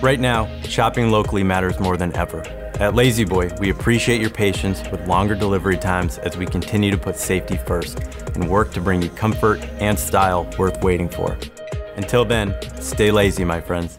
Right now, shopping locally matters more than ever. At Lazy Boy, we appreciate your patience with longer delivery times as we continue to put safety first and work to bring you comfort and style worth waiting for. Until then, stay lazy, my friends.